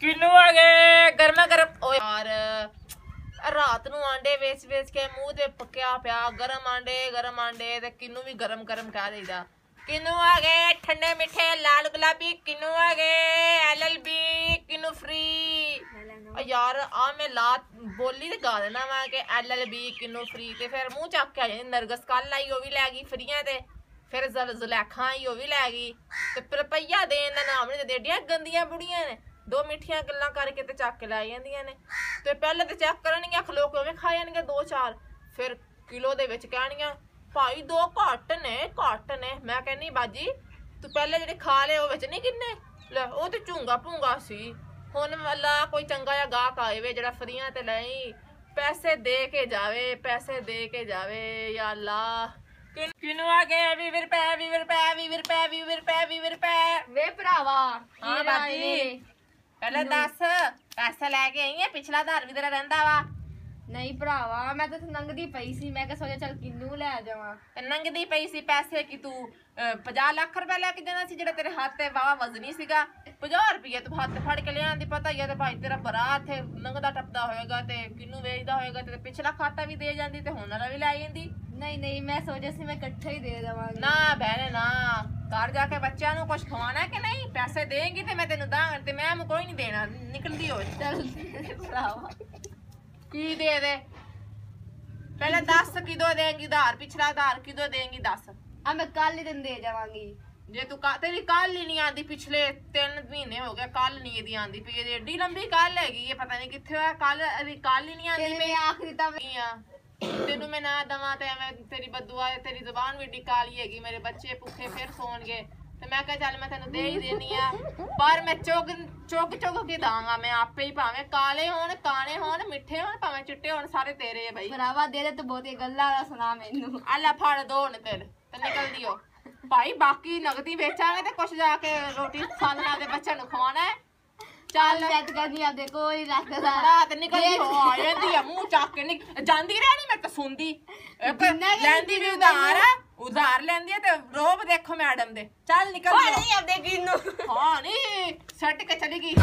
ਕਿਨੂੰ ਆ ਗਏ? ਗਰਮਾ ਗਰਮ। ਓ ਯਾਰ, ਰਾਤ ਨੂੰ ਆਂਡੇ ਵੇਚ ਵੇਚ ਕੇ ਮੂੰਹ ਤੇ ਪੱਕਿਆ ਪਿਆ, ਗਰਮ ਆਂਡੇ ਗਰਮ ਆਂਡੇ ਤੇ ਕਿਨੂੰ ਵੀ ਗਰਮ ਗਰਮ ਕਹਿ ਦੇਈਦਾ ਕਿਨੂੰ ਆ ਗਏ? ਠੰਡੇ ਮਿੱਠੇ ਲਾਲ ਗੁਲਾਬੀ। ਕਿਨੂੰ ਆ ਗਏ? ਐਲਐਲਬੀ। ਕਿਨੂੰ ਫ੍ਰੀ ਯਾਰ, ਆ ਮੈਂ ਲਾ ਬੋਲੀ ਤੇ ਗਾ ਦੇਣਾ ਵਾ ਕਿ ਐਲਐਲਬੀ, ਕਿਨੂੰ ਫ੍ਰੀ ਤੇ ਫਿਰ ਮੂੰਹ ਚੱਕ ਕੇ ਆ ਜਾਂਦੀ ਨਰਗਸ। ਕੱਲ ਆਈ, ਉਹ ਵੀ ਲੈ ਗਈ ਫਰੀਆਂ ਤੇ। ਫਿਰ ਜ਼ਲ ਜ਼ਲੈਖਾਂ ਆਈ, ਉਹ ਵੀ ਲੈ ਗਈ। ਤੇ ਰੁਪਈਆ ਦੇਣ ਦਾ ਨਾਮ ਨਹੀਂ ਦਿੰਦੀ। ਏਡੀਆਂ ਗੰਦੀਆਂ ਬੁੜੀਆਂ ਨੇ। ਦੋ ਮਿੱਠੀਆਂ ਗੱਲਾਂ ਕਰਕੇ ਤੇ ਚੱਕ ਕੇ ਲੈ ਜਾਂਦੀਆਂ ਨੇ। ਤੇ ਪਹਿਲੇ ਤੇ ਚੈੱਕ ਕਰਨਗੀਆਂ ਖਲੋ ਕੇ ਉਵੇਂ ਖਾ ਜਾਣਗੇ ਦੋ ਚਾਰ। ਫਿਰ ਕਿਲੋ ਦੇ ਵਿੱਚ ਕਹਿਣਗੀਆਂ ਭਾਈ ਦੋ ਘੱਟ ਨੇ ਘੱਟ ਨੇ। ਮੈਂ ਕਹਿੰਨੀ ਬਾਜੀ ਤੂੰ ਪਹਿਲੇ ਜਿਹੜੇ ਖਾ ਲਏ ਉਹ ਵਿੱਚ ਨਹੀਂ ਕਿੰਨੇ ਲੈ ਉਹ ਤੇ ਝੂੰਗਾ ਭੂੰਗਾ ਸੀ। ਹੁਣ ਵਾਲਾ ਕੋਈ ਚੰਗਾ ਜਿਹਾ ਗਾਹਕ ਆਏ ਵੇ ਜਿਹੜਾ ਫਰੀਆਂ ਤੇ ਲਈ। ਪੈਸੇ ਦੇ ਕੇ ਜਾਵੇ ਪੈਸੇ ਦੇ ਕੇ ਜਾਵੇ ਯਾ ਅੱਲਾ ਕਿਨ- ਆ ਗਏ 20 ਰੁਪਏ 20 ਰੁਪਏ 20 ਰੁਪਏ 20 ਰੁਪਏ 20 ਰੁਪਏ? ਵੇ ਭਰਾਵਾ ਹਾਂ ਕੀ ਬਾਜੀ? ਪਹਿਲੇ ਦੱਸ ਪੈਸੇ ਲੈ ਕੇ ਆਈ ਪਿਛਲਾ ਧਾਰ ਵੀ ਤੇਰਾ ਰਹਿੰਦਾ ਵਾ। ਨਹੀਂ ਭਰਾਵਾ ਮੈਂ ਤਾਂ ਨੰਗਦੀ ਪਈ ਸੀ ਮੈਂ ਕਿਹਾ ਸੋਚਿਆ ਚੱਲ ਕਿੰਨੂ ਲੈ ਜਾਵਾਂ। ਤੇ ਨੰਗਦੀ ਪਈ ਸੀ ਪੈਸੇ ਕਿ ਤੂੰ ਅਹ, 50 ਲੱਖ ਰੁਪਏ ਲੈ ਕੇ ਜਾਣਾ ਸੀ ਜਿਹੜਾ ਤੇਰੇ ਹੱਥ ਤੇ ਵਾਵਾ ਵਜ਼ਨੀ ਸੀਗਾ। 50 ਰੁਪਏ ਤੂੰ ਹੱਥ ਫੜ ਕੇ ਲਿਆਂਦੀ ਪਤਾ ਹੀ ਆ ਤੇ ਭਾਈ ਤੇਰਾ ਭਰਾ ਇੱਥੇ ਨੰਗਦਾ ਟੱਪਦਾ ਹੋਏਗਾ ਤੇ ਕਿੰਨੂੰ ਵੇਚਦਾ ਹੋਏਗਾ ਤੇ ਪਿਛਲਾ ਖਾਤਾ ਵੀ ਦੇ ਜਾਂਦੀ ਤੇ ਹੁਣ ਵਾਲਾ ਵੀ ਲੈ ਜਾਂਦੀ। ਨਹੀਂ ਨਹੀਂ ਮੈਂ ਸੋਚਿਆ ਸੀ ਮੈਂ ਇਕੱਠਾ ਹੀ ਦੇ ਦੇਵਾਂਗੀ। ਨਾ ਭੈਣੇ ਨਾ ਘਰ ਜਾ ਕੇ ਬੱਚਿਆਂ ਨੂੰ ਕੁਝ ਖਵਾਉਣਾ ਕਿ ਨਹੀਂ? ਪੈਸੇ ਦੇਂਗੀ ਤੇ ਮੈਂ ਤੈਨੂੰ ਦਾਂ ਤੇ ਮੈਂ ਮੈਂ ਕੋਈ ਨਹੀਂ ਦੇਣਾ। ਨਿਕਲਦੀ ਹੋਏ ਚੱਲ ਭਰਾਵਾ। ਕੀ ਦੇ ਦੇ? ਪਹਿਲਾਂ ਦੱਸ ਕਿਦੋਂ ਦੇਂਗੀ ਉਧਾਰ? ਪਿਛਲਾ ਉਧਾਰ ਕਿਦੋਂ ਦੇਂਗੀ ਦੱਸ? ਆ ਮੈਂ ਕੱਲ ਹੀ ਤੈਨੂੰ ਦੇ ਜਾਵਾਂਗੀ। ਜੇ ਤੂੰ ਕਾ- ਤੇਰੀ ਕੱਲ ਹੀ ਨਹੀਂ ਆਂਦੀ ਪਿਛਲੇ 3 ਮਹੀਨੇ ਹੋ ਗਏ ਕੱਲ ਨਹੀਂ ਇਹਦੀ ਆਂਦੀ ਪਈ। ਇਹਦੀ ਏਡੀ ਲੰਬੀ ਕੱਲ ਹੈਗੀ ਇਹ ਪਤਾ ਨਹੀਂ ਕਿੱਥੇ ਹੋਇਆ। ਕੱਲ ਇਹਦੀ ਕੱਲ ਹੀ ਨਹੀਂ ਆਂਦੀ ਤੇਰੇ ਮੈਂ ਆਖਰੀ ਤਾਂ ਪਈ ਆ? ਤੈਨੂੰ ਮੈਂ ਨਾ ਦਵਾਂ ਤੇ ਐਵੇਂ ਤੇਰੀ ਬਦਦੁਆ ਹੈ ਤੇਰੀ ਜ਼ੁਬਾਨ ਵੀ ਏਡੀ ਕਾਲੀ ਹੈਗੀ ਮੇਰੇ ਬੱਚੇ ਭੁੱਖੇ ਫਿਰ ਸੌਣਗੇ। ਤੇ ਮੈਂ ਕਿਹਾ ਚੱਲ ਮੈਂ ਤੈਨੂੰ ਦੇ ਹੀ ਦੇਣੀ ਆ। ਪਰ ਮੈਂ ਚੁੱਗ ਚੁੱਗ ਚੁੱਗ ਕੇ ਦਾਂਗਾ ਮੈਂ ਆਪੇ ਹੀ ਭਾਵੇਂ ਕਾਲੇ ਹੋਣ ਕਾਣੇ ਹੋਣ ਮਿੱਠੇ ਹੋਣ ਭਾਵੇਂ ਚਿੱਟੇ ਹੋਣ ਸਾਰੇ ਤੇਰੇ ਆ ਬਈ। ਭਰਾਵਾ ਦੇ ਦੇ ਤੂੰ ਬਹੁਤੀ ਗੱਲਾਂ ਨਾ ਸੁਣਾ ਮੈਨੂੰ। ਆ ਲੈ ਫੜ ਦੋ ਹੁਣ ਤੇਰੇ ਤੇ ਨਿਕਲ ਦਿਓ। ਭਾਈ ਬਾਕੀ ਨਗਦੀ ਵੇਚਾਂਗੇ ਤੇ ਕੁਛ ਜਾ ਕੇ ਰੋਟੀ ਲਾ ਦੇ ਬੱਚਿਆਂ ਨੂੰ ਖਵਾਉਣਾ ਹੈ। ਚੱਲ ਸੈੱਟ ਕਰਨੀ ਆਪਦੇ ਹੀ ਰੱਖਦਾ ਰਾਤ ਨਿਕਲਦੀ ਹੋ ਆ ਜਾਂਦੀ ਆ ਮੂੰਹ ਚੱਕ ਕੇ ਨਿਕ ਜਾਂਦੀ ਰਹਿਣੀ ਮੈਂ ਤਾਂ ਸੁਣਦੀ। ਲੈਂਦੀ ਵੀ ਉਧਾਰ ਆ ਉਧਾਰ ਲੈਂਦੀ ਆ ਤੇ ਰੋਬ ਦੇਖੋ ਮੈਡਮ ਦੇ। ਚੱਲ ਨਿਕਲ ਆਪਦੇ ਕਿੰਨੂ। ਹਾਂ ਨਹੀਂ ਸੱਟ ਕੇ ਚਲੀ ਗਈ।